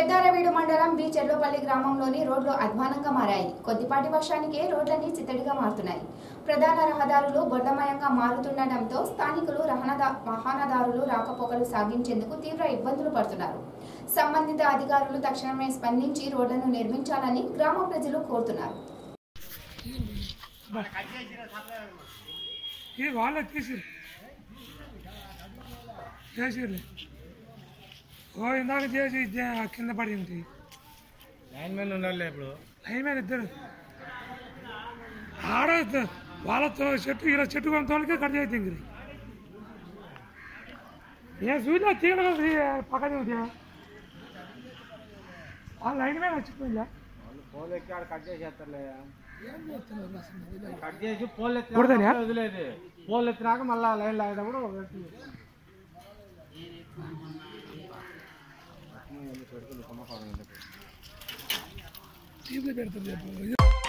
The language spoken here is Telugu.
పెద్దారవీడు మండలం బి చెర్లోపల్లి గ్రామంలోని రోడ్లు అధ్వానంగా మారాయి. కొద్దిపాటి వర్షానికే రోడ్లన్నీ చిత్తడిగా మారుతున్నాయి. ప్రధాన రహదారులు బొడ్డమయంగా మారుతుండటంతో స్థానికులు రహనదా వాహనదారులు రాకపోకలు సాగించేందుకు తీవ్ర ఇబ్బందులు పడుతున్నారు. సంబంధిత అధికారులు తక్షణమే స్పందించి రోడ్లను నిర్మించాలని గ్రామ ప్రజలు కోరుతున్నారు. ఇది తీసి ఓ ఇందాక చేసి కింద పడింది. లైన్ మెన్ ఉండాలి ఇప్పుడు. లైన్ మీద ఇద్దరు. ఆడ. వాళ్ళతో చెట్టు ఇలా చెట్టు కొంత వాళ్ళకే కట్ ఇంగిరి ఏ చూసినా తీగలు పక్కన ఉంది. ఆ లైన్ మీద వచ్చిపోయిందా? పోల్ ఎక్కి ఆడ కట్ చేసేస్తారులే కట్ చేసి పోల్? ఎత్తినాక వదిలేదు. పోల్ ఎత్తినాక మళ్ళీ లైన్ లాగేటప్పుడు ఒక వ్యక్తి టీవీలో పెడతారు చెప్పు